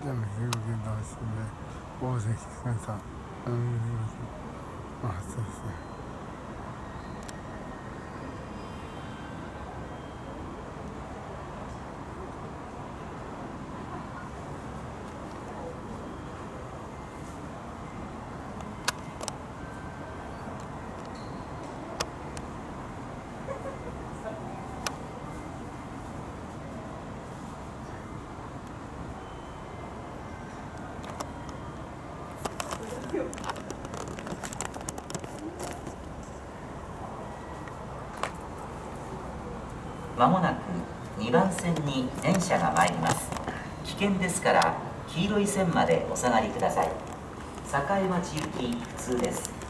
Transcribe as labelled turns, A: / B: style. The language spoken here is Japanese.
A: でも中国現代新で大関健さんうんまあそうで
B: まもなく2番線に電車が参ります。危険ですから黄色い線までお下がりください。栄町行き普通です。